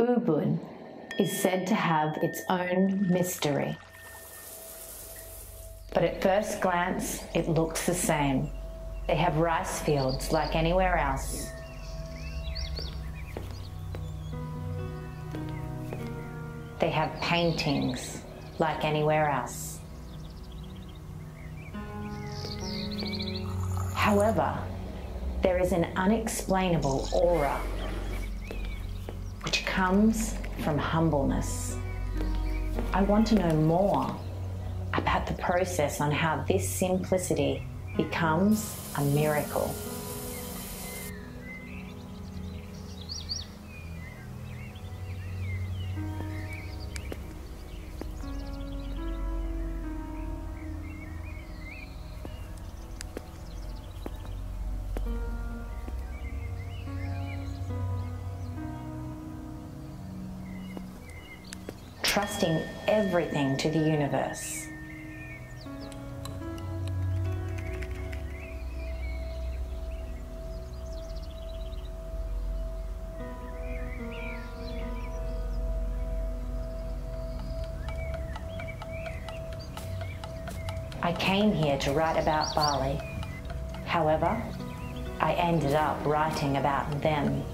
Ubud is said to have its own mystery. But at first glance, it looks the same. They have rice fields like anywhere else. They have paintings like anywhere else. However, there is an unexplainable aura which comes from humbleness. I want to know more about the process on how this simplicity becomes a miracle. Trusting everything to the universe. I came here to write about Bali. However, I ended up writing about them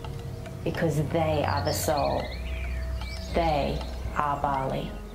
because they are the soul. They are Bali.